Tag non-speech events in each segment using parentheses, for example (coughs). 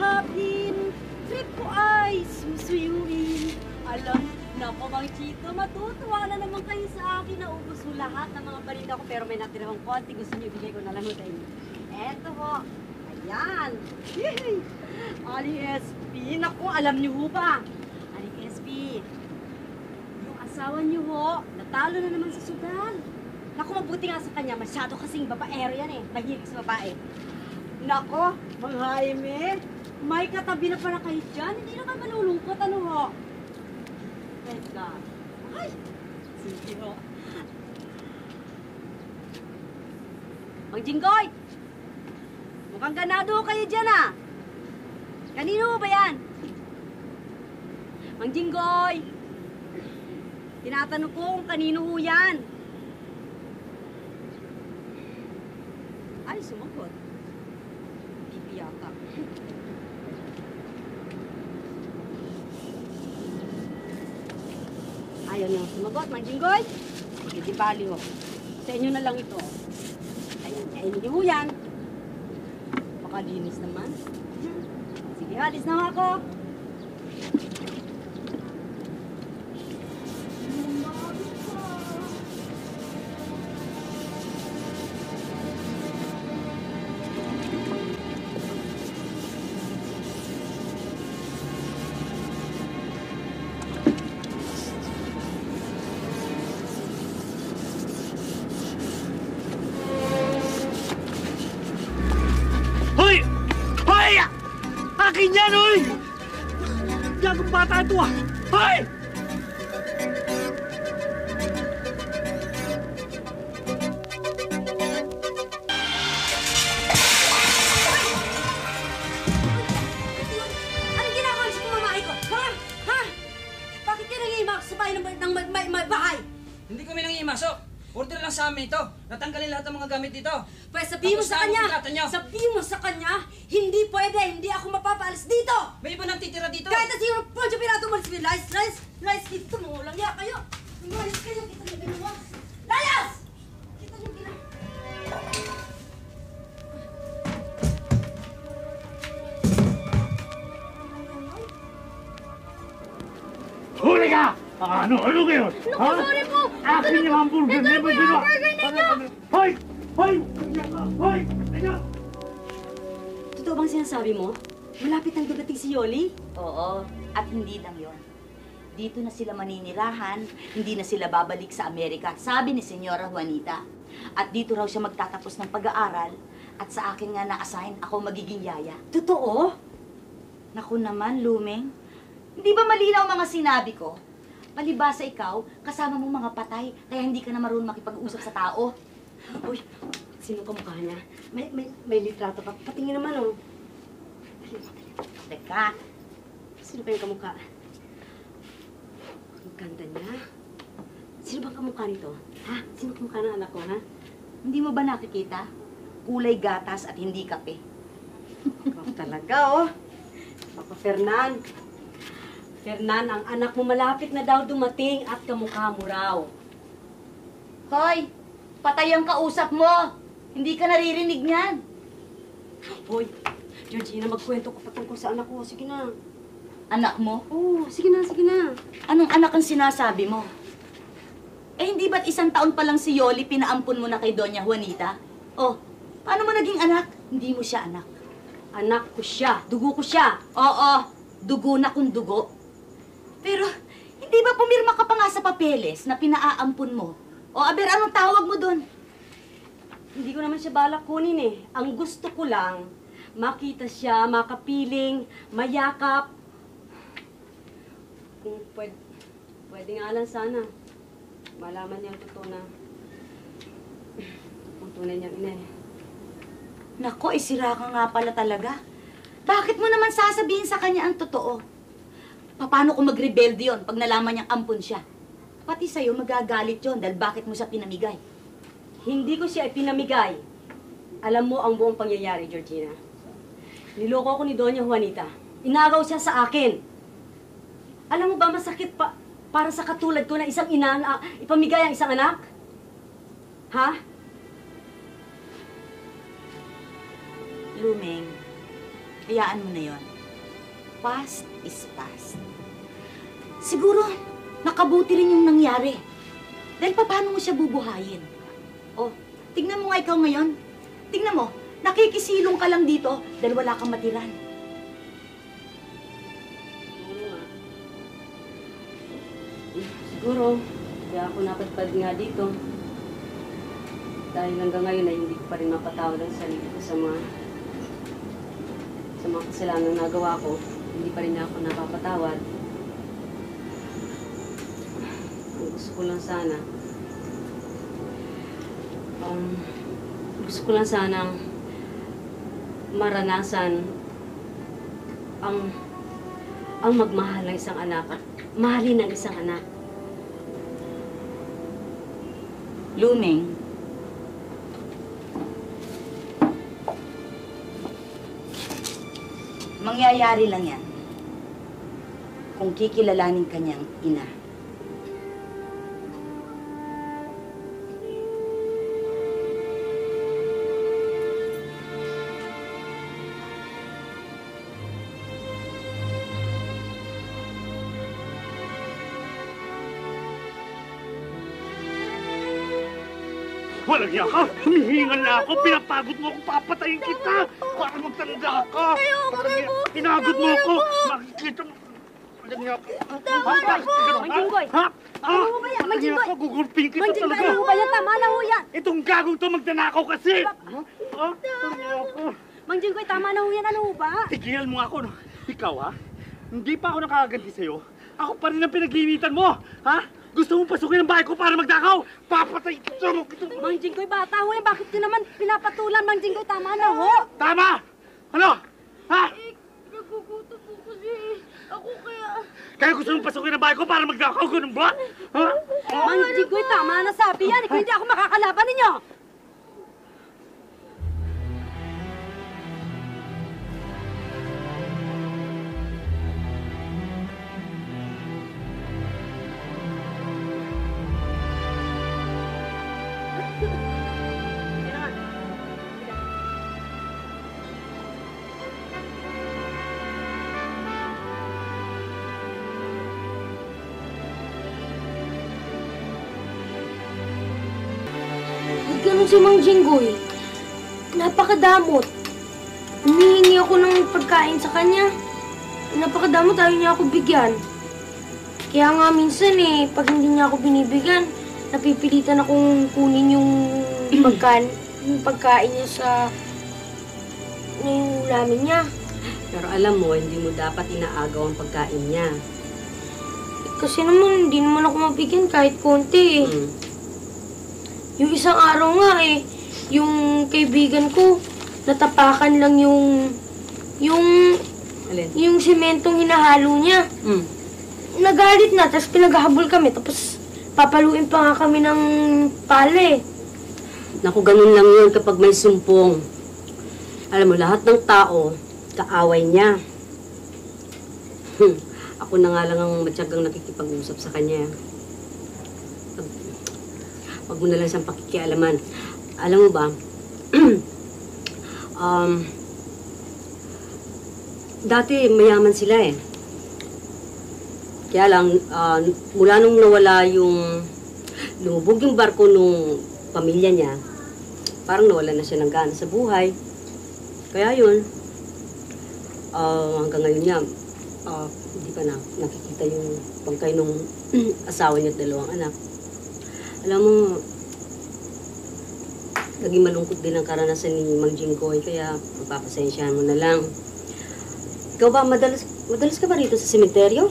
Yakapin, trip ko ay susuyuin. Alam, nako Mang Chito, matutuwa na naman kayo sa akin. Naubos mo lahat ng mga balita ko, pero may natira konti. Gusto niyo ibigay ko na lang sa inyo. Eto ho. Ayan. Yay! Aling SP, naku, alam niyo ho ba? Aling SP, yung asawa niyo ho, natalo na naman sa sugal. Naku, mabuti nga sa kanya, masyado kasing babaero yan eh. Mahilig sa babae. Nako, Mang Jaime, may katabi na para kayo dyan. Hindi na ka malulungkot, ano ho? Thank God. Ay, sige ho. Mang Jinggoy! Mukhang ganado kayo dyan ah. Kanino ba yan? Mang Jinggoy! Tinatanong ko kung kanino ho yan. Ay, sumagot. Bibi yata. Niyo sumagot, Mang Jinggoy. Sige, di bali ho. Sa inyo na lang ito. Ayan, kainin niyo ho yan. Makalinis naman. Sige, alis na ako. Gagong layas, layas, layas, dito mo, lang ya kayo! Umalis kayo, kita niyo ginawa! Layas! Kita niyo ginawa! Huli ka! Ano? Ano kayo? Ha? sorry po! Akin yung hamburger! Ito Never po yung ginawa! hamburger ninyo! Hoy! Hoy! Hoy! Ano? Totoo bang sinasabi mo? Malapit nang dumating si Yoli? Oo, at hindi lang yon. Dito na sila maninirahan, hindi na sila babalik sa Amerika, sabi ni Senyora Juanita. At dito raw siya magtatapos ng pag-aaral, at sa akin nga na-assign ako magiging yaya. Totoo? Naku naman, Lumeng. Hindi ba malinaw mga sinabi ko? Palibasa ikaw, kasama mong mga patay, kaya hindi ka na marunong makipag-usap sa tao. Uy, sino kamukha niya? May, may, may litrato pa. Patingin naman, oh. Teka, Sino kayong kamukha? Ganda niya. Sino bang kamukha nito? Ha? Sino kamukha ng anak ko, ha? hindi mo ba nakikita? Kulay gatas at hindi kape. Ikaw (laughs) talaga, oh. Papa Fernan. Fernan, ang anak mo malapit na daw dumating at kamukha mo raw. Hoy, patay ang kausap mo. Hindi ka naririnig niyan. Hoy, Georgina, magkwento ka patungkol sa anak ko. Sige na. Anak mo? Oo, sige na, sige na. Anong anak ang sinasabi mo? Eh, hindi ba't isang taon pa lang si Yoli pinaampun mo na kay Doña Juanita? Oh, paano mo naging anak? Hindi mo siya anak. Anak ko siya. Dugo ko siya. Oo, dugo na kung dugo. Pero, hindi ba pumirma ka pa nga sa papeles na pinaaampun mo? O, aber, anong tawag mo doon? Hindi ko naman siya balak kunin eh. Ang gusto ko lang, makita siya, makapiling, mayakap. Kung pwede, pwede nga lang sana, malaman niya ang totoo na ang tunay niyang ina eh. Nako, isira ka nga pala talaga. Bakit mo naman sasabihin sa kanya ang totoo? Paano kung magrebelde yon pag nalaman niyang ampun siya? Pati sa'yo magagalit yon dahil bakit mo siya pinamigay? Hindi ko siya ipinamigay. Alam mo ang buong pangyayari, Georgina. Niloko ko ni Doña Juanita. Inagaw siya sa akin. Alam mo ba, masakit pa para sa katulad ko na isang ina na ipamigay ang isang anak? Ha? Lumeng, Hayaan mo na yon. Past is past. Siguro, nakabuti rin yung nangyari. Dahil paano mo siya bubuhayin? Oh, tingnan mo nga ikaw ngayon. Tingnan mo, nakikisilong ka lang dito dahil wala kang matiran. Siguro, kaya ako napadpad nga dito. Dahil hanggang ngayon ay hindi ko pa rin mapatawad ang sarili ko sa mga sa mga kasalanan na nagawa ko. Hindi pa rin ako napapatawad. Gusto ko lang sana, um, gusto ko lang sanang maranasan ang ang magmahal ng isang anak at mahalin ng isang anak. Luming, mangyayari lang yan kung kikilalanin kanyang ina. Iya ka! Humihingal na ako! Pinapagod mo ako! Papatayin kita! Para magtanda ka! Walang iya! Pinagod mo ako! Makikita mo! Ka! Tama Ha? na po! Ganun, ha? Manjinggoy! Ha? Ha? Ano ba yan? Manjinggoy! ka! Gugulpin kita Manjing talaga! ano ba yan? Tama na ho yan! Itong gagong to magdanakaw kasi! Ha? Ha? Ka! Manjinggoy, tama na ho yan. Ano ho ba? Tigilan mo ako, no? Ikaw, ha? Hindi pa ako nakakaganti sa'yo. Ako pa rin ang pinaglinitan mo, ha? Gusto mong pasukin ang bahay ko para magdakaw? Papatay kita mo! Manjinggoy, bata ho yan. Bakit ka naman pinapatulan? Manjinggoy, tama na ho! Tama! Ano? Ha? Nagugutom po kasi. Ako kaya... Kaya gusto mong pasukin ang bahay ko para magdakaw? Ganun ba? Ha? Manjinggoy, tama na sabi yan. Ikaw hindi ako makakalaban ninyo. Si Mang Jinggoy? Napakadamot. Humihingi ako ng pagkain sa kanya. Napakadamot, ayaw niya ako bigyan. Kaya nga minsan eh, pag hindi niya ako binibigyan, napipilitan akong kunin yung (clears throat) pagkain, yung pagkain niya sa yung ulamin niya. Pero alam mo, hindi mo dapat inaagaw ang pagkain niya. Kasi naman, hindi naman ako mabigyan kahit konti eh. Mm. Yung isang araw nga eh, yung kaibigan ko, natapakan lang yung, yung, Alin? yung sementong hinahalo niya. Mm. Nagalit na, tapos pinaghahabol kami, tapos papaluin pa nga kami ng pala eh. Naku, ganun lang yun kapag may sumpong. Alam mo, lahat ng tao, kaaway niya. Hmm. Ako na nga lang ang matyagang nakikipag-usap sa kanya. Wag, wag mo na lang siyang pakikialaman. Alam mo ba, (clears throat) um, dati mayaman sila eh. Kaya lang, ah, mula nung nawala yung lumubog yung barko nung pamilya niya, parang nawala na siya ng gana sa buhay. Kaya yun, ah, hanggang ngayon niya, ah, hindi pa na nakikita yung pangkay nung (clears throat) asawa niya at dalawang anak. Alam mo, naging malungkot din ang karanasan ni Mang Jinggoy, kaya magpapasensyahan mo na lang. Ikaw ba, madalas, madalas ka ba rito sa sementeryo?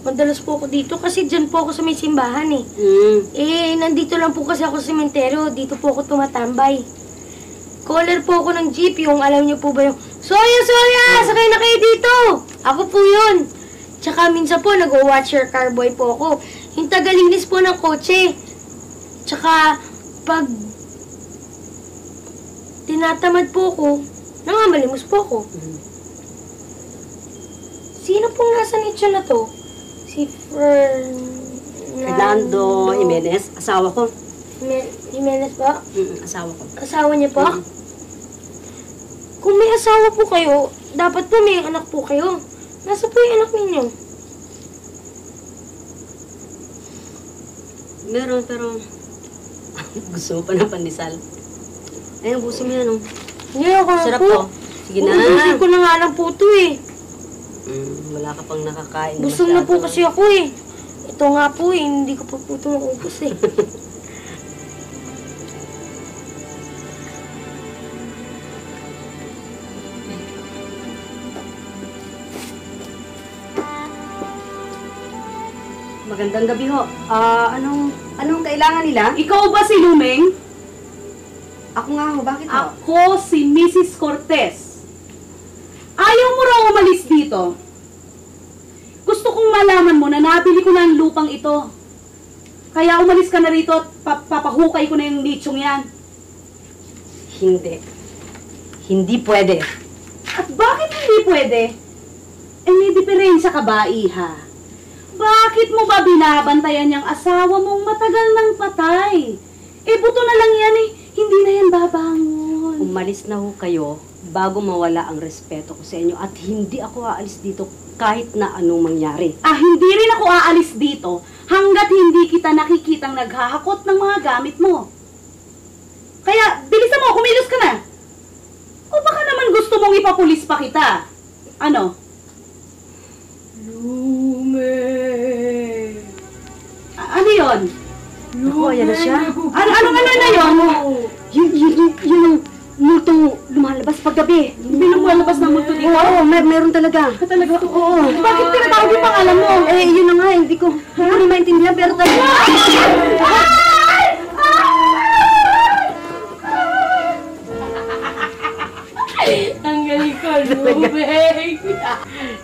Madalas po ako dito kasi dyan po ako sa may simbahan eh. Hmm. Eh, nandito lang po kasi ako sa sementeryo, dito po ako tumatambay. Caller po ako ng jeep, yung alam niyo po ba yung, Soya, Soya! Sakay na kayo dito! Ako po yun. Tsaka minsan po, nag-watch your car boy po ako. Yung tagalinis po ng kotse. Tsaka, pag tinatamad po ako, nangangalimos po ako. Sino pong nasa nicho na to? Si Fernando... Fernando Jimenez, asawa ko. Jime- Jimenez po? Mm, asawa ko. Asawa niya po? Mm. Kung may asawa po kayo, dapat po may anak po kayo. Nasa po yung anak ninyo? Meron, pero (laughs) gusto mo pa ng pandesal. Ayun, buso mo yan, oh. Hindi ako Sarap po. to. Sige na. Uubusin ko na nga lang po ito eh. Mm, wala ka pang nakakain. Busog na po kasi ako eh. Ito nga po eh, hindi ko pa po ito maubos eh. (laughs) Magandang gabi ho. Ah, anong, anong kailangan nila? Ikaw ba si Lumeng? Ako nga ho, bakit ho? Ako si Mrs. Cortez. Ayaw mo raw umalis dito. Gusto kong malaman mo na nabili ko na ang lupang ito. Kaya umalis ka na rito at pa- papahukay ko na yung nichong yan. Hindi. Hindi pwede. At bakit hindi pwede? Eh may diferensya ka ba, Iha? Bakit mo ba binabantayan yung asawa mong matagal nang patay? Eh buto na lang yan eh. Hindi na yan babangon. Umalis na ho kayo bago mawala ang respeto ko sa inyo at hindi ako aalis dito kahit na anong mangyari. Ah, hindi rin ako aalis dito hanggat hindi kita nakikitang naghahakot ng mga gamit mo. Kaya, bilisan mo, kumilos ka na. O baka naman gusto mong ipapulis pa kita. Ano? Lume. ano yon? Ako, ayan na siya. Ano, ano, ano na yon? Yun, yun, yun, yun ang multong lumalabas paggabi. Binumalabas ng multo dito? Oo, mer meron talaga. Ah, talaga? Oo. Bakit tinatawag yung pangalan mo? Eh, yun na nga, hindi ko, hindi ko rin maintindihan, pero talaga. Ang galing ko, Lumeng!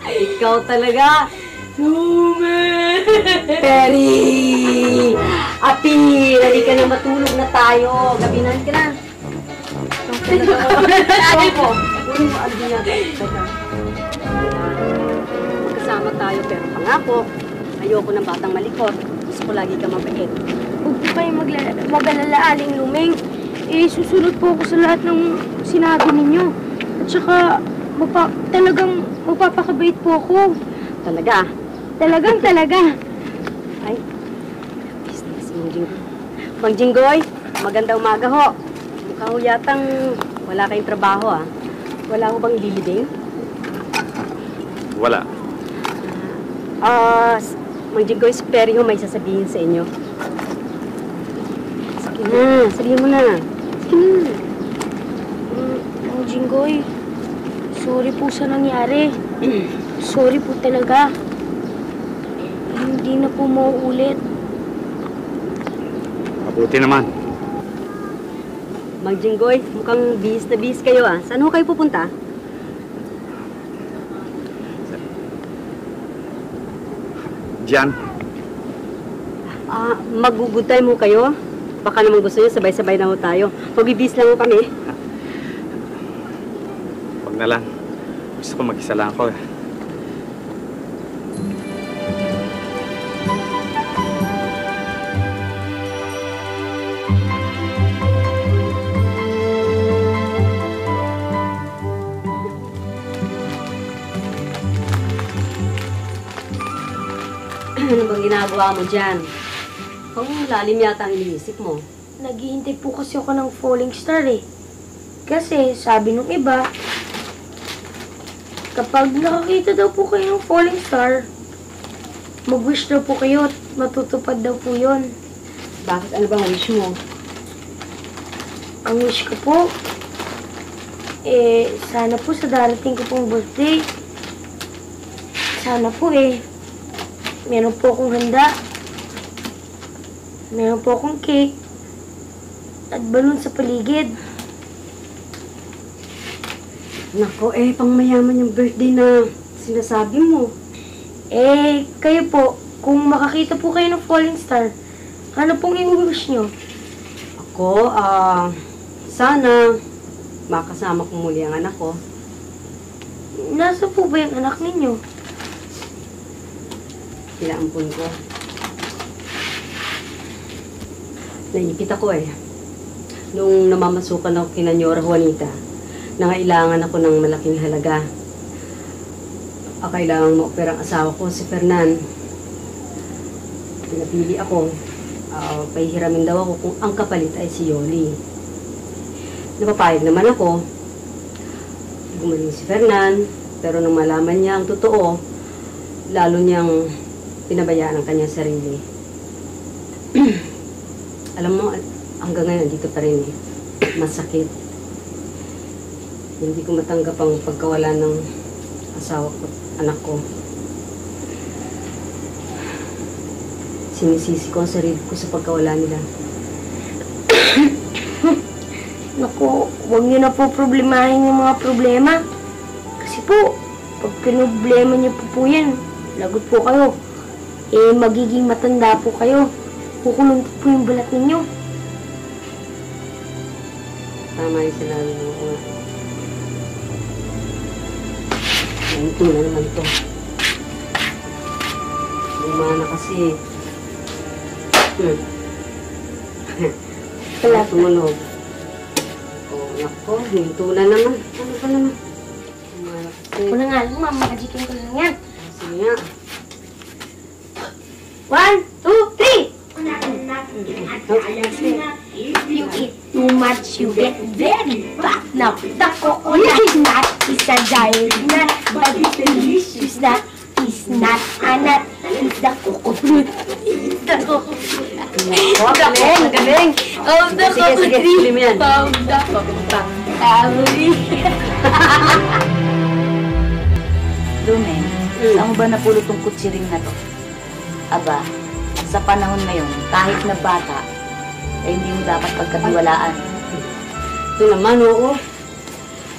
Ikaw talaga. Lumeng! Perry! Api! Dali ka na matulog na tayo. Gabi na, halika na. Ko. Uling mo. Teka. Magkasama tayo, pero pangako, ayoko ng batang malikot. Gusto ko lagi ka mabait. Huwag po kayo magla- mag-alala, Aling Lumeng. Eh, susunod po ako sa lahat ng sinabi ninyo. At saka, magpa talagang magpapakabait po ako. Talaga. Talagang talaga. Ay, business, Mang Jinggoy. Mang Jinggoy, magandang umaga ho. Mukha ho yatang wala kayong trabaho ah. Wala ho bang lilibing? Wala. Ah, s- Mang Jinggoy, si Perry ho may sasabihin sa inyo. Sige na, sabihin mo na. Sige na. Mm, Ang Jinggoy, sorry po sa nangyari. (clears throat) sorry po talaga. Hindi na po mauulit. Mabuti naman. Mang Jinggoy, mukhang bis na bis kayo ah. Saan ho kayo pupunta? Diyan. Ah, mag-good time ho kayo? Baka naman gusto niyo sabay-sabay na ho tayo. Magbibis lang ho kami. Huwag na lang. Gusto ko mag-isa lang ako. eh. Ginagawa mo dyan? Pang lalim yata ang iniisip mo. Naghihintay po kasi ako ng falling star eh. Kasi sabi nung iba, kapag nakakita daw po kayo ng falling star, mag-wish daw po kayo at matutupad daw po yon. Bakit ano bang wish mo? Ang wish ko po, eh, sana po sa darating ko pong birthday, sana po eh, meron po akong handa, meron po akong cake, at balon sa paligid. Nako, eh, pang mayaman yung birthday na sinasabi mo. Eh, kayo po, kung makakita po kayo ng falling star, ano pong i-wish nyo? Ako, ah, sana makasama ko muli ang anak ko. Nasa po ba yung anak ninyo? Pinaampun ko. Naipit ako eh. Nung namamasukan ako kina Nyora Juanita, nangailangan ako ng malaking halaga. ah, kailangan ma-opera ang asawa ko, si Fernan. Pinapili ako. Ah, pahihiramin daw ako kung ang kapalit ay si Yoli. Napapayag naman ako. Gumaling si Fernan, pero nang malaman niya ang totoo, lalo niyang pinabayaan ang kanyang sarili. (clears throat) Alam mo, hanggang ngayon, dito pa rin eh. (clears throat) Masakit. Hindi ko matanggap ang pagkawala ng asawa ko, anak ko. Sinisisi ko ang sarili ko sa pagkawala nila. (clears throat) Naku, huwag niyo na po problemahin yung mga problema. Kasi po, pag pinoblema niyo po po yan, lagot po kayo. Eh, magiging matanda po kayo. Kukulong po po yung balat ninyo. Tama yung sinabi mo. Ganito na naman to. Luma na kasi. Hmm. Wala tumunog. Oh, nako, hinto na naman. Ano ba naman? Na nga mama, kajikin ko lang yan. Sige nga. One, two, three! You eat too much, you get very fat. Now, the coconut nut is a giant nut, but it's delicious nut. It's not a nut, it's the coconut. It's the coconut. Oh, galing, galing. Of the mo yan. Of the coconut. Family. (laughs) Lumeng, Mm. saan mo ba napulot tong kutsiring na to? Aba, sa panahon ngayon, kahit na bata, eh hindi mo dapat pagkatiwalaan. Ito naman, oo.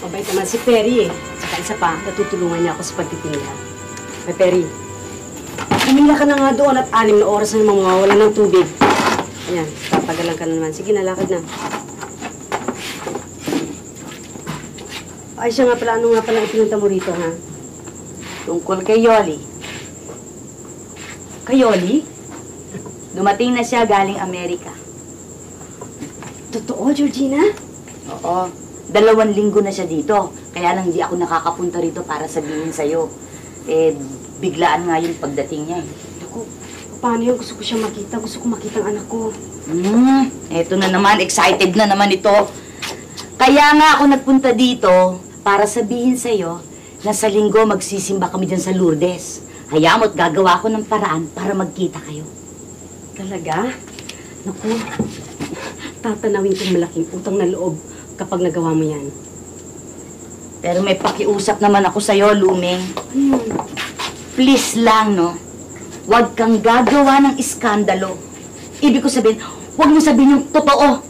Mabait naman si Perry eh. Saka isa pa, natutulungan niya ako sa pagtitinda. May Perry, umila ka na nga doon at anim na oras na namang mawawala ng tubig. Ayan, tatagalan ka na naman. Sige na, lakad na. Ay, siya nga pala, ano nga pala ipinunta mo rito, ha? Tungkol kay Yoli. Kay Yoli? Dumating na siya galing Amerika. Totoo, Georgina? Oo. Dalawang linggo na siya dito. Kaya lang hindi ako nakakapunta rito para sabihin sa'yo. Eh, biglaan nga yung pagdating niya eh. Naku, paano yung gusto ko siya makita? Gusto ko makita ang anak ko. Hmm, eto na naman. Excited na naman ito. Kaya nga ako nagpunta dito para sabihin sa'yo na sa linggo magsisimba kami dyan sa Lourdes. Hayaan mo't gagawa ko ng paraan para magkita kayo. Talaga? Naku, tatanawin kong malaking utang na loob kapag nagawa mo yan. Pero may pakiusap naman ako sa'yo, Luming. Ano Please lang, no? Huwag kang gagawa ng iskandalo. Ibig ko sabihin, huwag mo sabihin yung totoo.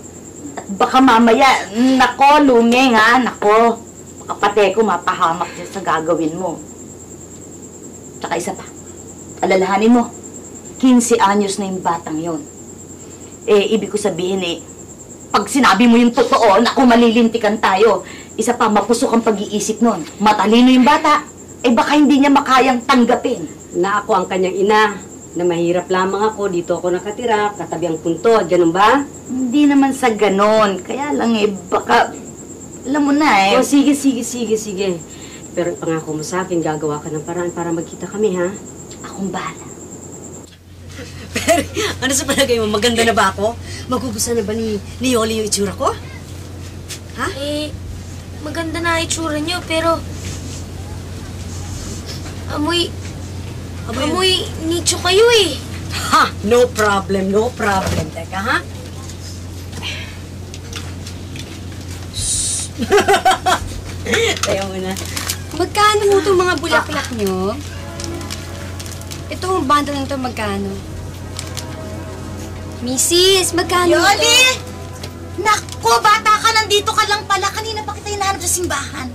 At baka mamaya, nako, Luming, ha? Nako. Baka pate ko mapahamak dyan sa gagawin mo. Tsaka isa pa, alalahanin mo, 15 anyos na yung batang yon. Eh, ibig ko sabihin eh, pag sinabi mo yung totoo, naku, malilintikan tayo. Isa pa, mapusok ang pag-iisip nun. Matalino yung bata, eh baka hindi niya makayang tanggapin. Na ako ang kanyang ina, na mahirap lamang ako, dito ako nakatira, katabi ang puntod, ganun ba? Hindi naman sa ganon. Kaya lang eh, baka, alam mo na eh. O sige, sige, sige, sige. Pero pangako mo sa akin, gagawa ka ng paraan para magkita kami, ha? Akong bahala. Pero, ano sa palagay mo, maganda na ba ako? Magugustuhan na ba ni, ni Yoli yung itsura ko? Eh, maganda na itsura niyo, pero... Amoy... Amoy- Amoy nicho kayo eh. Ha! No problem, no problem. Teka, ha? (laughs) Tayo muna. Magkano mo itong mga bulaklak nyo? Itong banda na ito, magkano? Mrs., magkano Yoli! ito? Nako, bata ka, nandito ka lang pala. Kanina pa kita hinahanap sa simbahan.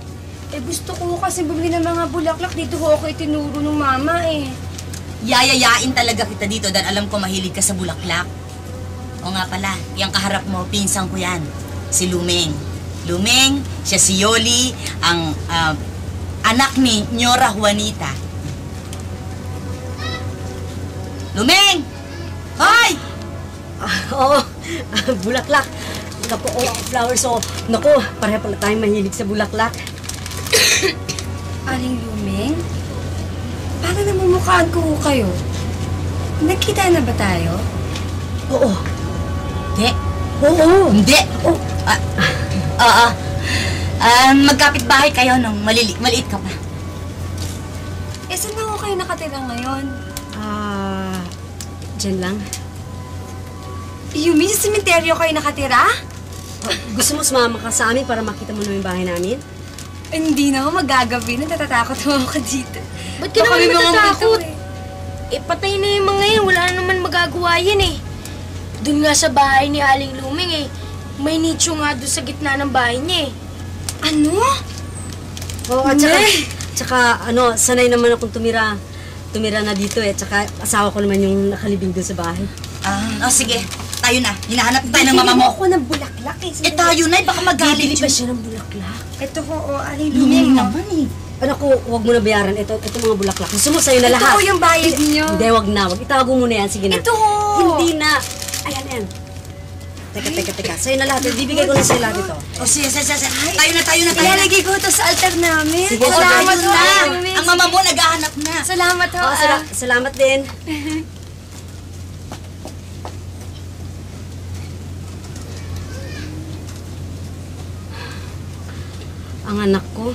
Eh, gusto ko kasi bumili ng mga bulaklak. Dito ko ako itinuro ng mama eh. Yayayain talaga kita dito dahil alam ko mahilig ka sa bulaklak. O nga pala, yung kaharap mo, pinsang ko yan. Si Lumeng. Lumeng, siya si Yoli, ang ah, anak ni Nyora Juanita. Lumeng! Hoy! Ah, oo, bulaklak. Naku, oh, flowers, oh. Naku, pareha pala tayong mahilig sa bulaklak. (coughs) Aling lumeng? Nagkamukhaan ko ho kayo. Nagkita na ba tayo? Oo. Hindi. Oo. Hindi. Oh. Ah, Oo. Ah, magkapit bahay kayo nung malili maliit ka pa. Eh, saan na ho kayo nakatira ngayon? Ah, dyan lang. Yumi, sa sementeryo kayo nakatira? Gusto mo sumama ka sa amin para makita mo naman yung bahay namin? Eh, Hindi na ako magagabi. Natatakot ho ako dito. Ba't ka Baka naman matatakot? multo Eh, patay na yung mga yan. Wala na naman magagawa yan eh. Doon nga sa bahay ni Aling Luming eh. May nicho nga doon sa gitna ng bahay niya eh. Ano? Oo, at saka, tsaka, ano, sanay naman akong tumira, tumira na dito eh. Tsaka, asawa ko naman yung nakalibing doon sa bahay. Ah, oh, sige. Tayo na. Hinahanap tayo ng mama mo. ako ng bulaklak eh. Eh, tayo na. eh, Baka magalit Bibili yun. siya ng bulaklak. Ito ko, o, oh, aling Luming luming. naman eh. Anak ko, huwag mo na bayaran. Ito, ito mga bulaklak. Gusto mo sa'yo na Ito lahat. ko yung bayad niyo. Hindi, wag na. Wag itago mo na yan. Sige na. Ito ho. Hindi na. Ayan, ayan. Teka, teka, teka. Sa'yo na lahat. Bibigay ko na sa'yo lahat ito. O, sige, sige, sige. Tayo na, tayo na, tayo na. Ilalagay ko ito sa altar namin. Sige, Salamat na. Ang mama mo naghahanap na. Salamat ho. Oo, ah. sala- salamat din. (laughs) Ang anak ko.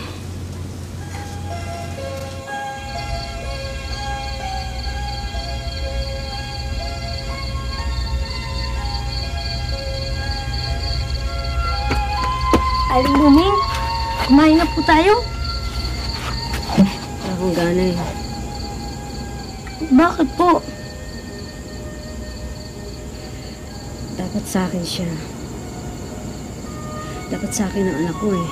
Aling Luming, kumain na po tayo. Wala akong gana eh. Bakit po? Dapat sa akin siya. Dapat sa akin ang anak ko eh.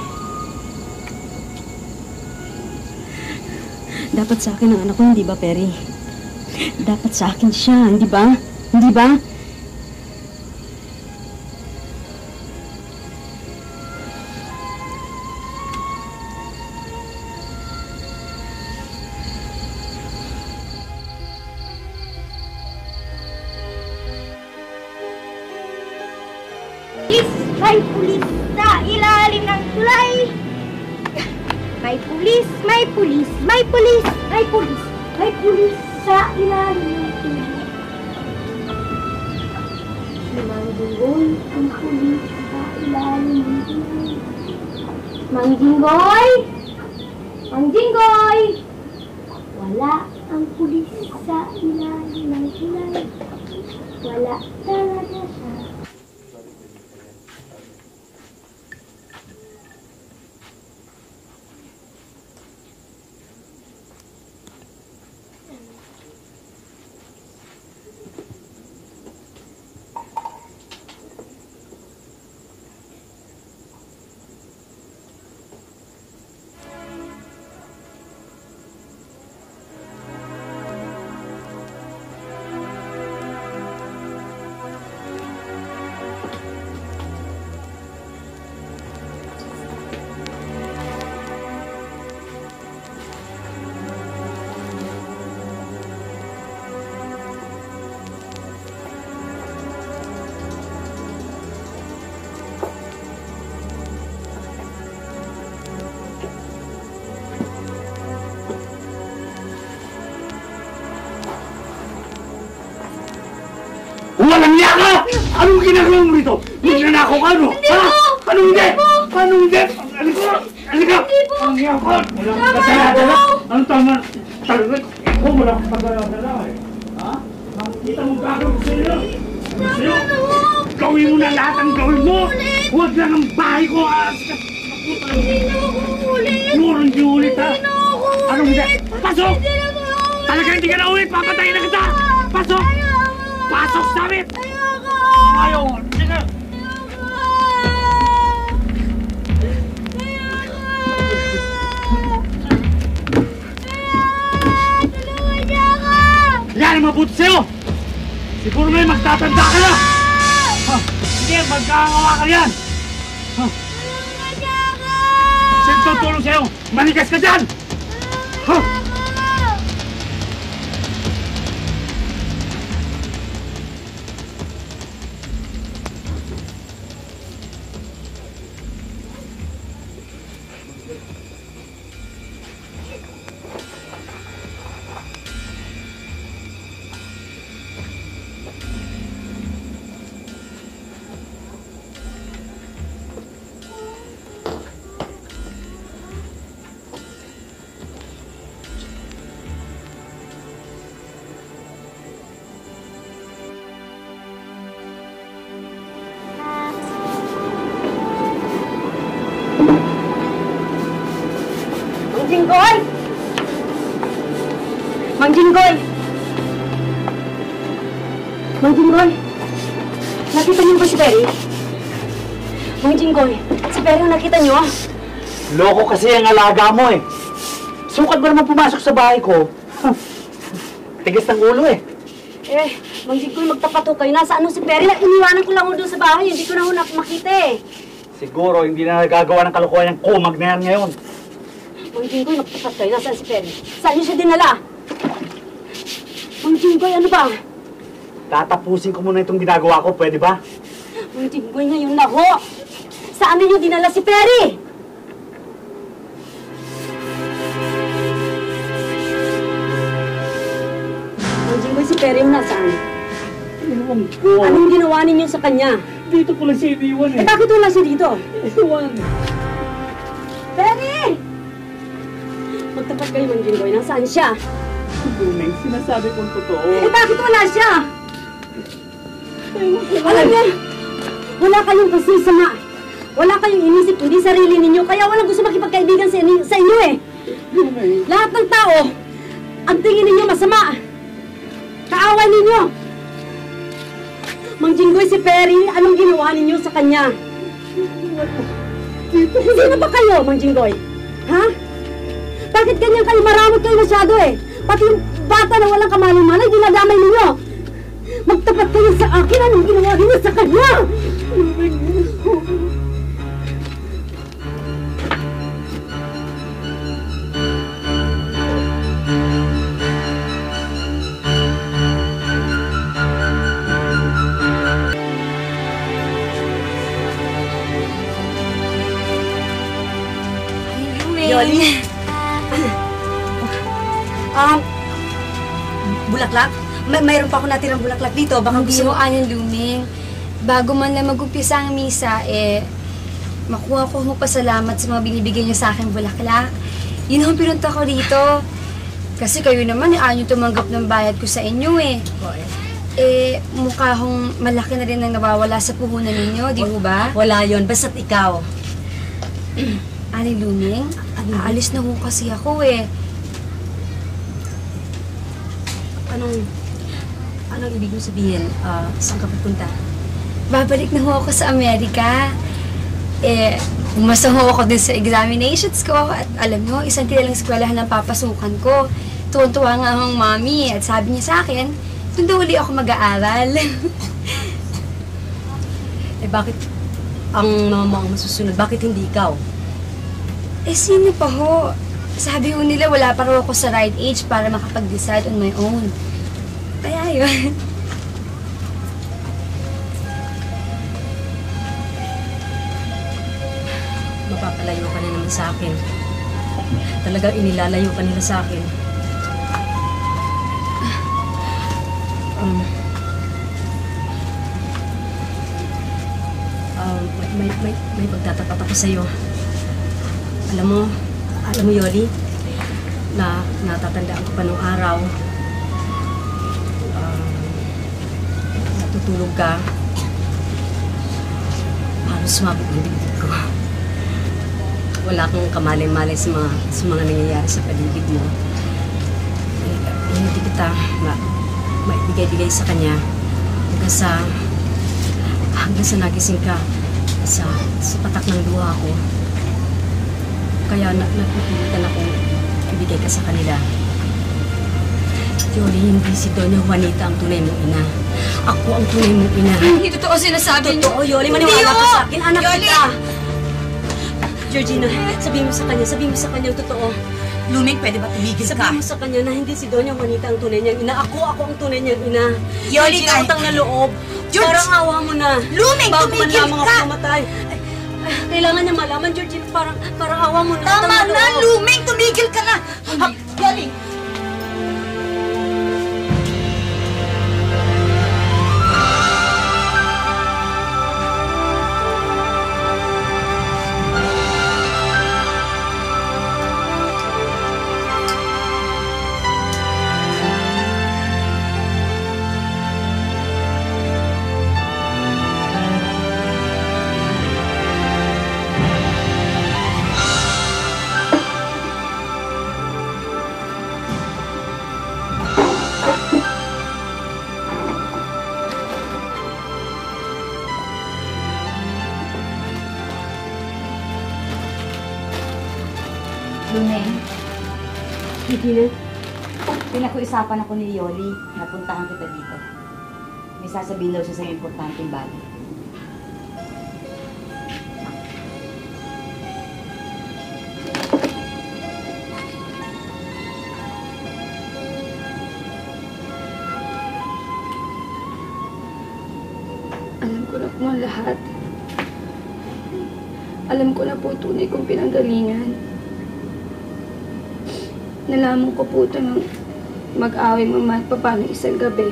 Dapat sa akin ang anak ko, hindi ba, Perry? Dapat sa akin siya, hindi ba? Hindi ba? May pulis sa ilalim ng tulay! May pulis! May pulis! May pulis! May pulis! May pulis sa ilalim ng tulay! Si Mang Jinggoy, ang pulis sa ilalim ng tulay. Mang Jinggoy! Mang Jinggoy! Wala ang pulis sa ilalim ng tulay. Wala talaga Anong hindi? Halika! Halika! Ang niya ka! Walang kadala-dala! Anong tama? Talaga, ikaw walang kadala-dala eh. Ha? Makikita mo gagawin sa'yo. Sa'yo? Gawin mo na lahat ang gawin mo! Huwag lang ang bahay ko! Hindi na ako ulit! Murang di ulit, ha? Anong hindi? Pasok! Talaga hindi ka na ulit! Papatayin na kita! Pasok! Pasok sa amin! Ayoko! Ayaw! Ang mabuti sa'yo! Siguro may magtatanda ka na! Ha, Hindi, magkakawa ka yan! Ha? Sino tutulong sa'yo? Manigas ka dyan! Mang Jinggoy! Mang Jinggoy! Nakita niyo ba si Perry? Mang Jinggoy, si Perry ang nakita niyo? Loko kasi ang alaga mo eh. Sukat ba naman pumasok sa bahay ko? Tigas ng ulo eh. Eh, Mang Jinggoy, magtapat ho kayo. Nasa ano si Perry? Iniwanan ko lang doon sa bahay. Hindi ko na ho nak- makita eh. Siguro hindi na nagagawa ng kalokohan yung kumag na yan ngayon. Mang Jinggoy, magtapat kayo. Nasaan si Perry? Saan niyo siya dinala? Mang Jinggoy, ano ba? Tatapusin ko muna itong ginagawa ko, pwede ba? Mang Jinggoy, ngayon na ho. Saan niyo dinala si Perry? Mang Jinggoy, si Perry yung nasaan? Ewan ko. Anong ginawa ninyo sa kanya? Dito ko lang siya iniwan Eh, eh. bakit wala siya dito? Ewan. Perry! Magtapat kayo, Mang Jinggoy. Nasaan siya? Dumeng, sinasabi kong totoo. Eh, bakit wala siya? Alam niyo, wala kayong pasisama. Wala kayong inisip, kundi sarili ninyo. Kaya walang gusto makipagkaibigan sa, inyo, sa inyo eh. Dumeng. Lahat ng tao, ang tingin ninyo masama. Kaaway ninyo. Mang Jinggoy, si Perry, anong ginawa ninyo sa kanya? Sino ba kayo, Mang Jinggoy? Ha? Bakit ganyan kayo? Maramot kayo masyado eh. Pati yung bata na walang kamaling-malay, dinadamay ninyo. Magtapat kayo sa akin. Anong ginawa ninyo sa kanya? Yoli? May mayroon pa ako natirang bulaklak dito. Baka Hindi gusto mo mo... aning luming. Bago man lang mag-umpisa ang misa, eh, makuha ko mo pasalamat sa mga binibigay niyo sa akin bulaklak. Yun ang pinunta ko dito. Kasi kayo naman, eh, ayaw tumanggap ng bayad ko sa inyo eh. Eh, mukha hong malaki na rin ang nawawala sa puhunan ninyo, di ho ba? Wala yon basta't ikaw. (clears throat) Ani Luming, aalis na ho kasi ako eh. Anong... Anong ibig mo sabihin? Ah, saan ka pupunta? Babalik na ho ako sa Amerika. Eh, umasa ho ako din sa examinations ko. At alam nyo, isang kilalang eskwelahan ang papasukan ko. Tuwan-tuwa nga ang mami at sabi niya sa akin, doon daw ako mag-aaral. (laughs) Eh, bakit ang mama ang masusunod? Bakit hindi ikaw? eh, sino pa ho? Sabi ho nila, wala pa raw ako sa right age para makapag-decide on my own. Kaya yun. Mapapalayo ka na naman sa akin. Talagang inilalayo ka nila sa akin. Um, um, may, may, may, pagtatapat ako sa'yo. Alam mo, alam mo Yoli, na natatandaan ko pa nung araw, natutulog ka, halos sumabog ang dibdib ko. Wala kang kamalay-malay sa mga, sa mga nangyayari sa paligid mo. Eh, Hindi kita ma, maibigay-bigay sa kanya hanggang sa hanggang sa nagising ka sa, sa patak ng luha ko. Kaya na, napipilitan akong ibigay ka sa kanila. Jolie, hindi si Doña Juanita ang tunay mong ina. Ako ang tunay mong ina. Hindi totoo sinasabi niyo. Totoo, Yoli. Maniwala ka sa akin. Anak kita. Georgina, sabihin mo sa kanya, sabihin mo sa kanya ang totoo. Luming, pwede ba tumigil ka? Sabihin mo sa kanya na hindi si Doña Juanita ang tunay niyang ina. Ako, ako ang tunay niyang ina. Yoli, Georgina, utang na loob. George! Parang awa mo na. Luming, Bago man tumigil lamang ka! ako mamatay. Ay, ay, kailangan niya malaman, Georgina. Parang, parang awa mo na. Tama na. Luming! Tumigil ka na! Yoli! Regina, Pinakuisapan ako ni Yoli. Napuntahan kita dito. May sasabihin daw siya sa importanteng bagay. alam ko na po ang lahat. Alam ko na po tunay kong pinanggalingan. Nalaman ko po ito nung mag-away mama at papa ng isang gabi.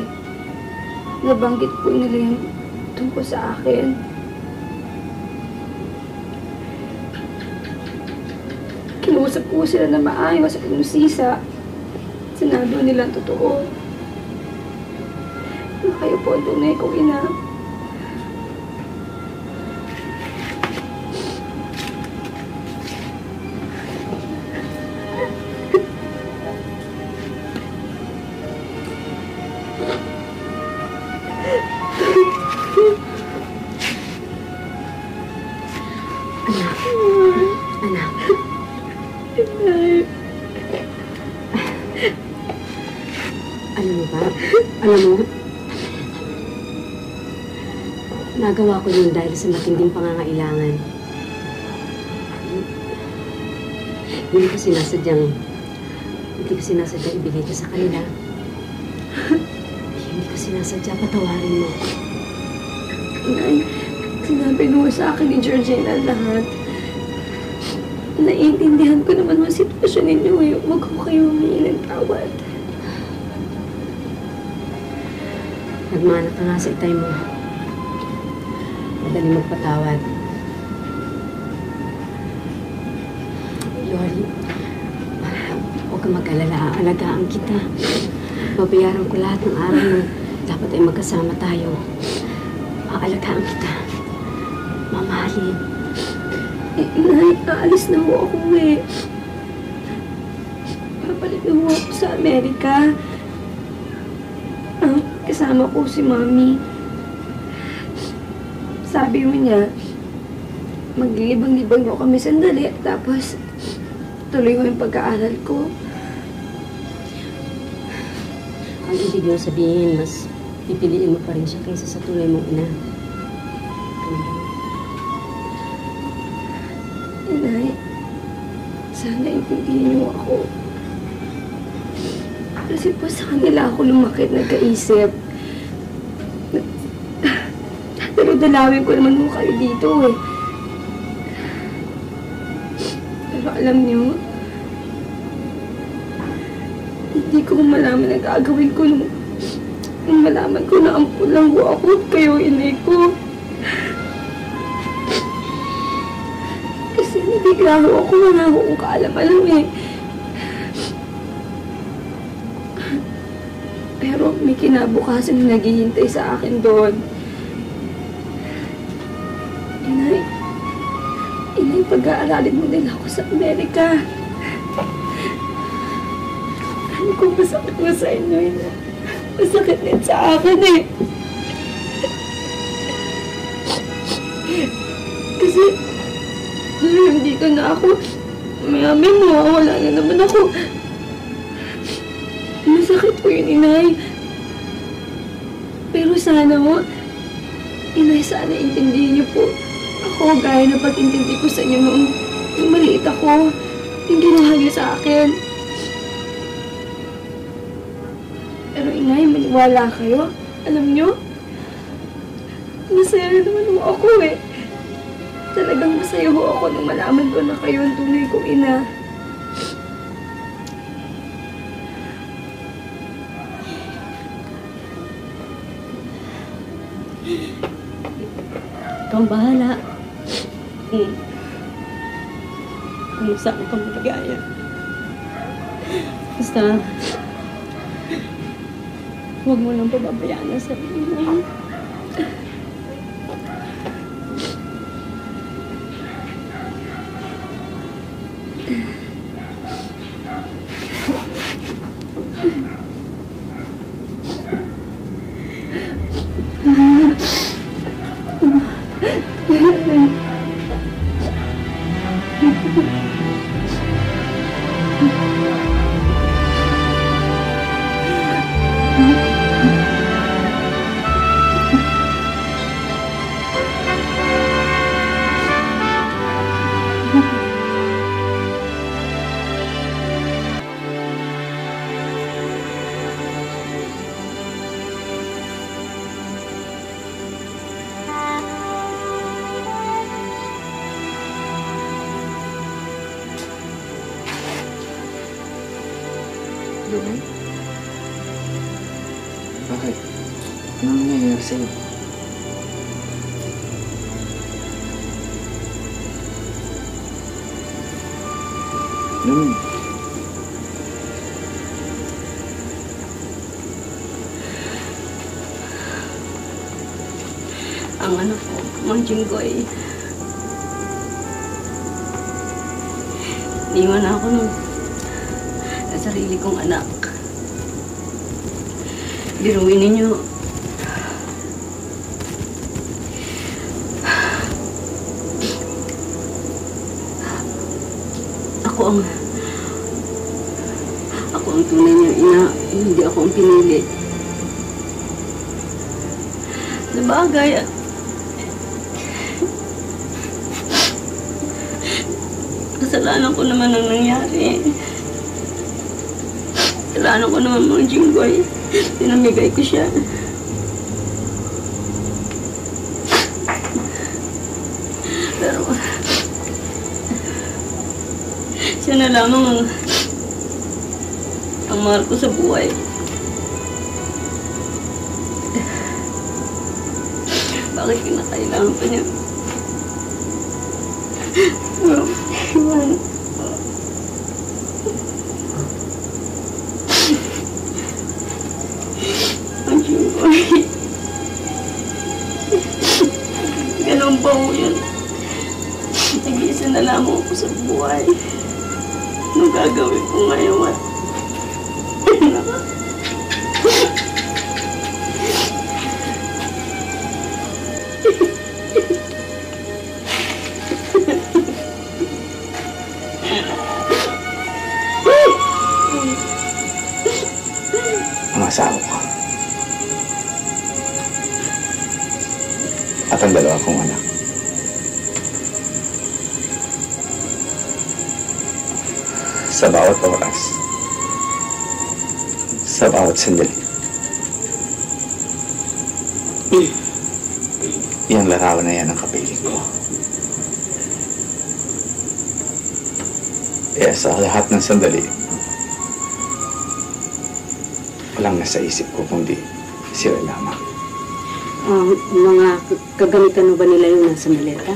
Nabanggit po nila yung tungkol sa akin. Kinuusap ko sila na maayos at nusisa. Sinabi nila ang totoo. Na po ang tunay kong ina. Sa matinding pangangailangan. Hindi ko sinasadyang, hindi ko sinasadyang ibigay ko sa kanila. Hindi ko sinasadya patawarin mo. Nay, sinabi mo sa akin ni Georgina lahat. Naiintindihan ko naman ang sitwasyon ninyo eh. Huwag ko kayo humingi ng tawad. Nagmana ka nga sa itay mo. Madali magpatawad. Yoli, huwag ka mag-alala. Aalagaan kita. Babayaran ko lahat ng araw na dapat ay magkasama tayo. Aalagaan kita. Mamahalin. Eh, Nay, aalis na ho ako eh. Papalik ho ako sa Amerika. Ah, kasama ko si Mami. Sabi mo niya, maglilibang-libang niyo kami sandali tapos tuloy ko yung pag-aaral ko. Ang ibig mo sabihin, mas pipiliin mo pa rin siya kaysa sa tunay mong ina. Inay, sana intindihin niyo ako. Kasi po sa kanila ako lumakit nagkaisip. Dalo-dalawin ko naman mo kayo dito eh. Pero alam niyo, hindi ko malaman ang gagawin ko nung, nung malaman ko na ampun lang ho ako at kayo inay ko. Kasi nabigla ho ako, wala akong kaalam-alam eh. Pero may kinabukasan na naghihintay sa akin doon. Pag-aaralin mo din ako sa Amerika. Ano kung masakit mo sa inyo, inay? Masakit din sa akin eh. Kasi, nandito na ako. Maya-maya mawawala na naman ako. Masakit po yun, inay. Pero sana mo, inay, sana intindihin niyo po. Ako, gaya na pag-intindi ko sa inyo noong, noong maliit ako, yung ginawa niyo sa akin. Pero inay, maniwala kayo. Alam niyo, masaya naman ho ako eh. Talagang masaya ho ako nung malaman ko na kayo ang tunay kong ina. Ikaw bahala. Hmm. Kung saan ka maligaya. Basta, huwag mo lang pababayaan ang sarili mo. Mang Jinggoy. Kasalanan ko naman ang nangyari. Kasalanan ko naman mga jinggoy. Pinamigay ko siya. Pero, siya na lamang ang, ang mahal ko sa buhay. Bakit kinakailangan pa niya? Pero, iwan. Sa bawat oras. Sa bawat sandali. Yung larawan na yan ang kapiling ko. Kaya sa lahat ng sandali, walang nasa isip ko kundi sila lamang. Um, mga k- kagamitan mo ba nila yung nasa maleta?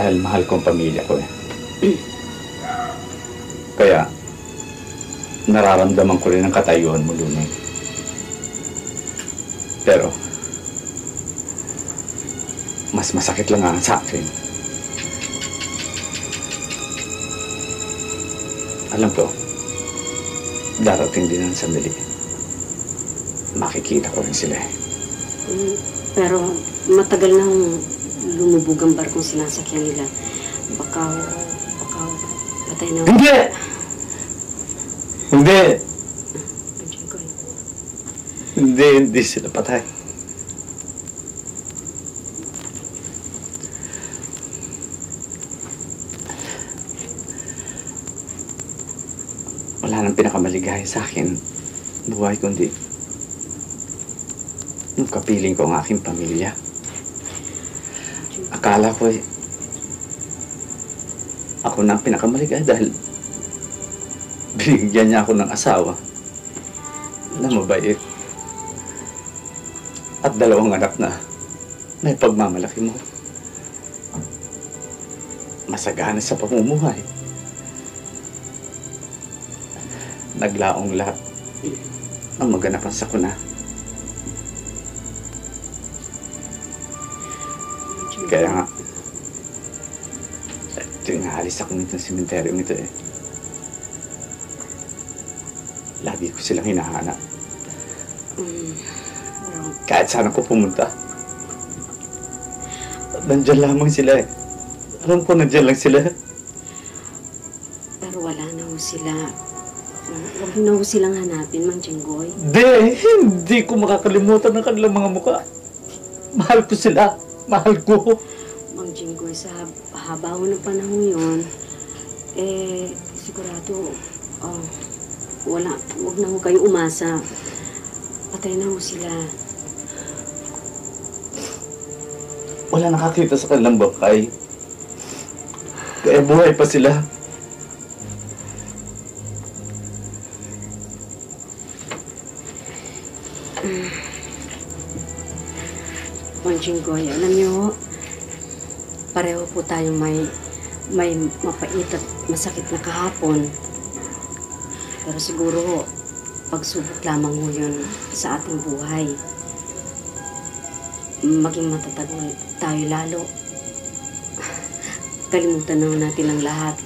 Dahil mahal ko ang pamilya ko eh. Kaya, nararamdaman ko rin ang katayuan mo, Lunay. Pero, mas masakit lang ang sa akin. Alam ko, darating din ang sandali. Makikita ko rin sila eh. Pero matagal na hong lumubog ang barkong sinasakyan nila. Baka, baka patay na. Hindi! Hindi! Hindi, hindi sila patay. Wala nang pinakamaligaya sa akin. Buhay kundi yung kapiling ko ang aking pamilya. Akala ko eh, ako na ang pinakamaligaya dahil binigyan niya ako ng asawa na mabait. At dalawang anak na may pagmamalaki mo. Masagana sa pamumuhay. Naglaong lahat ang maganapan sa kuna. Kaya nga, tuwing aalis ako nito sa sementeryo nito eh, lagi ko silang hinahanap. Mm, Kahit saan ako pumunta. Nandyan lamang sila eh. Alam ko nandyan lang sila. pero wala na ho sila. Huwag na ho silang hanapin, Mang Jinggoy. Hindi, hindi ko makakalimutan ang kanilang mga mukha. Mahal ko sila. Mahal ko. Mang Jinggoy, sa hab- haba ho ng panahon yun, eh, sigurado, oh, wala, huwag na ho kayo umasa. Patay na ho sila. Wala nakakita sa kanilang bakay. Kaya buhay pa sila. Manjinggoy, alam niyo, pareho po tayong may may mapait at masakit na kahapon. Pero siguro pagsubok lamang ho yun sa ating buhay. Maging matatag tayo lalo. (sighs) Kalimutan na natin ang lahat.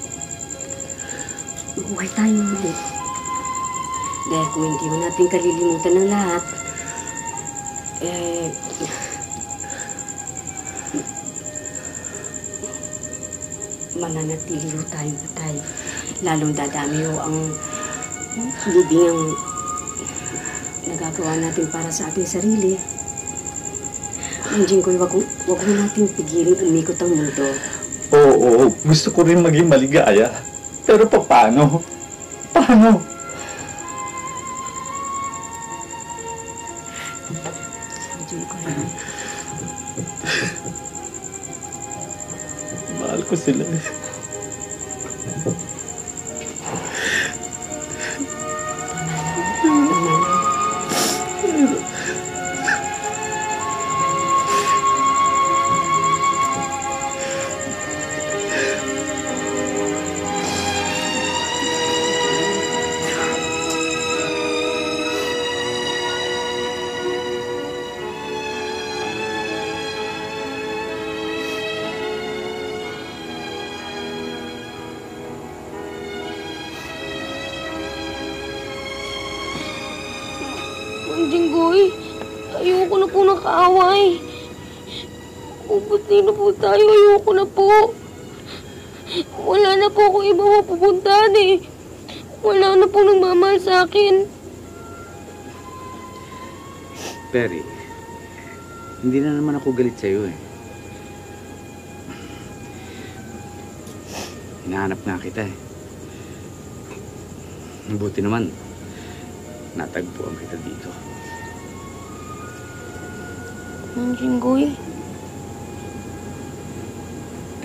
Mabuhay tayo ulit. Dahil kung hindi mo natin kalilimutan ang lahat, eh, mananatili ho tayong patay. Lalong dadami ho ang libing ang nagagawa natin para sa ating sarili. Ang Jinggoy, wag, wag mo natin pigilin umikot ang mundo. Oo, oo, gusto ko rin maging maligaya. Pero paano? Paano? Mahal ko sila. eh. Galit sa'yo eh. Hinahanap nga kita eh. Buti naman, natagpuan kita dito. Mang Jinggoy,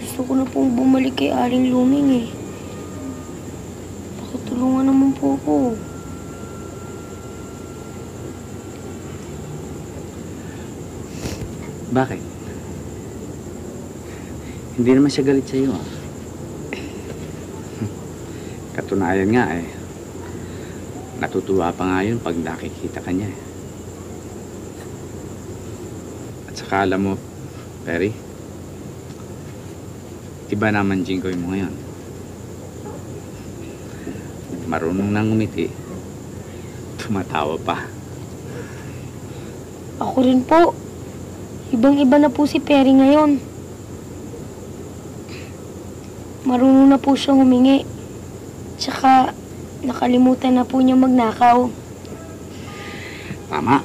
gusto ko na pong bumalik kay Aling Luming eh. Pakitulungan naman po ako. Bakit? Hindi naman siya galit sa'yo ah. (laughs) Katunayan nga eh. Natutuwa pa nga yun pag nakikita ka niya eh. At saka alam mo, Perry, iba naman jinggoy mo ngayon. Marunong nang umiti. Tumatawa pa. Ako rin po. Ibang-iba na po si Perry ngayon. Marunong na po siyang humingi. Tsaka, nakalimutan na po niya magnakaw. Tama.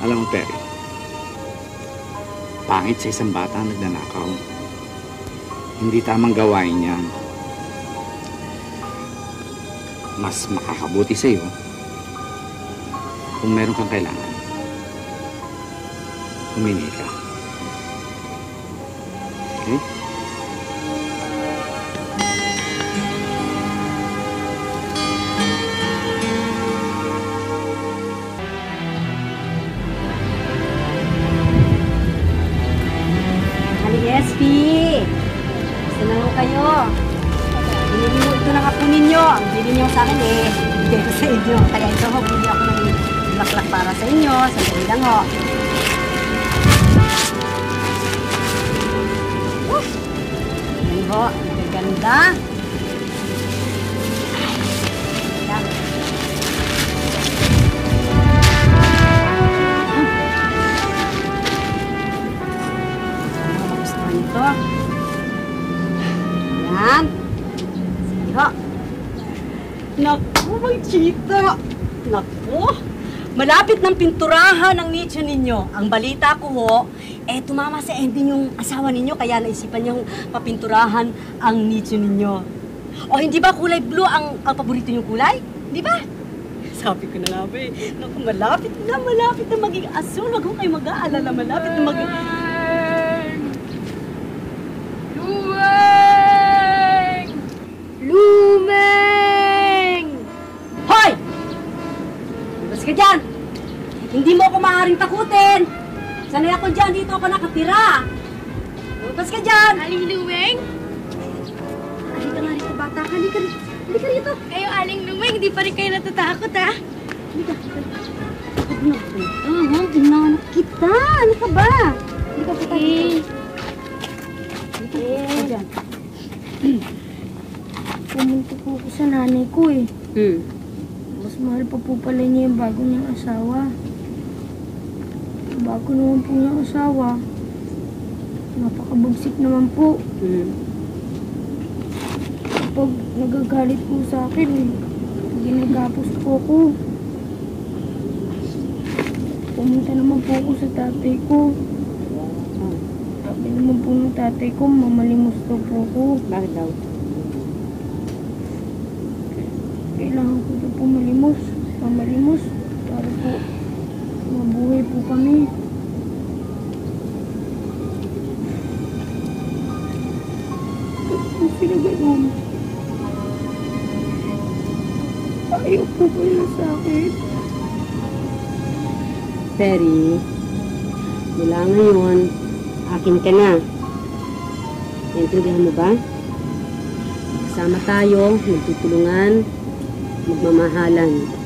Alam mo, Perry, pangit sa isang bata ang nagnanakaw. Hindi tamang gawain yan. Mas makakabuti sa'yo kung meron kang kailangan. Humingi ka. Nagaganda. Yan. Ano magustuhan nito? Yan. Sige ho. Naku, may chita. Naku. Malapit ng pinturahan ang nicho ninyo. Ang balita ko ho, eh, tumama sa ending yung asawa ninyo, kaya naisipan niyang papinturahan ang nicho ninyo. O hindi ba kulay blue ang, ang paborito niyong kulay? Di ba? Sabi ko na nga ba eh, naku, malapit na, malapit na maging asul. Huwag mo kayo mag-aalala, malapit na maging... Luwag! Luwag! Lumeng! Hoy! Labas ka dyan! Hindi mo ako maaaring takutin! Sanay ako dyan, dito ako nakatira. Lumabas ka dyan! Aling Luweng? Halika nga rito, bata. Halika rito. Halika rito. Kayo, Aling Luweng, di pa rin kayo natatakot, ha? Huwag na punta, ha? Inanak kita. Ano ka ba? Halika po tayo. Eh, Halika po dyan. (clears throat) pumunta po ako sa nanay ko, eh. Hmm. Mas mahal pa po pala niya yung bago niyang asawa. Yung Bago naman po niyang asawa. Napakabagsik naman po. Hmm. Kapag nagagalit po sa akin, ginagapos po ako. Pumunta naman po ako sa tatay ko. Sabi naman po ng tatay ko, mamalimos daw po ako. Bakit daw? Kailangan ko daw po malimos. Mamalimos. Para po mabuhay po kami. Ba't po pinaganon? Ayaw po kayo sa akin. Mula ngayon, akin ka na. Naintindihan mo ba? Kasama tayo, magtutulungan, magmamahalan.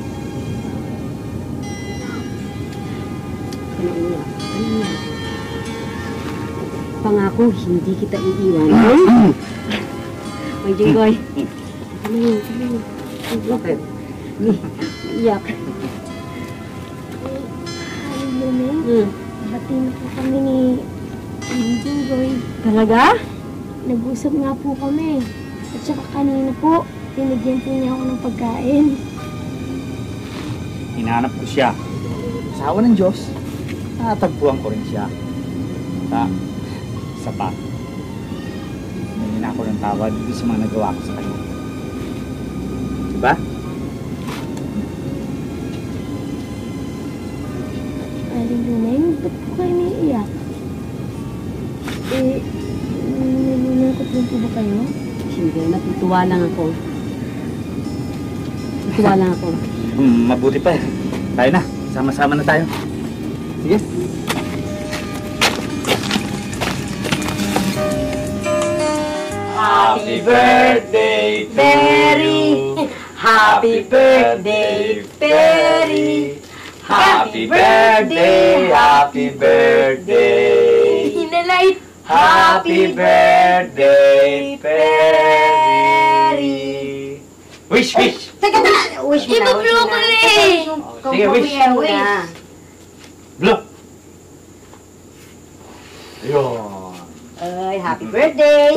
Pangako, hindi kita iiwan. (coughs) May jinggoy. Ano yun? Ano yun? Bakit? Iyak. Ay, Hmm. batin po kami ni Injing Joy. Talaga? Nag-usap nga po kami. At saka kanina po, tinigyan po niya ako ng pagkain. Hinahanap ko siya. Sa awa ng Diyos, natagpuan ko rin siya. Sa sapa. Hindi ako ng tawad dito sa mga nagawa ko sa kanya. Diba? Aling Lumeng, ba't po kayo naiiyak? Eh, nalulungkot rin po ba kayo? Hindi, natutuwa lang ako. Natutuwa lang ako. (laughs) Mabuti pa eh. Tayo na. Sama-sama na tayo. Sige. Happy birthday to you. Happy birthday, Perry. Happy birthday, happy birthday. Hinalay! Happy birthday, Perry. Wish, wish. Teka na! Wish mo na, wish mo ko na. eh! Sige, wish. Wish. Blow. Yun. Ay, happy birthday!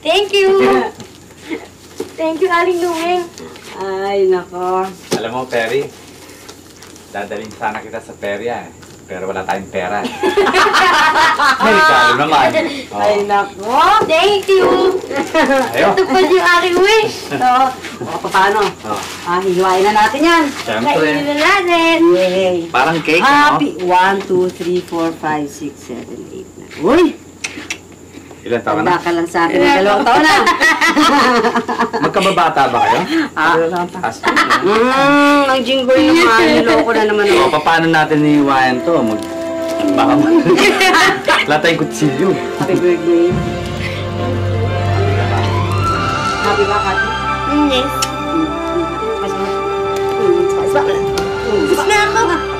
Thank you! (laughs) Thank you, Aling Lumeng. Ay, nako. Alam mo, Perry, dadalhin sana kita sa perya eh. Pero wala tayong pera (laughs) eh. Amerikano naman. Oh. Ay, nako. Thank you! Ayo. Tupad yung aking wish! So, o, paano? Oh. Ah, hihiwain na natin yan. Kainin Siyempre. na natin! Yay. Parang cake, Happy. no? 1, 2, 3, 4, 5, 6, 7, 8, 9. Uy! Ilan taon na? ka lang sa akin ng dalawang taon na. Magkababata ba kayo? Ah. As Mmm, ang jinggoy naman. Niloko na naman O, ako. paano natin iiwayan to? Mag... Baka mag... Wala tayong kutsilyo. Happy birthday. Happy ba, Kati? Yes. Mm, mm. Mas- mm, mas- mas- mm, Tapos na ako!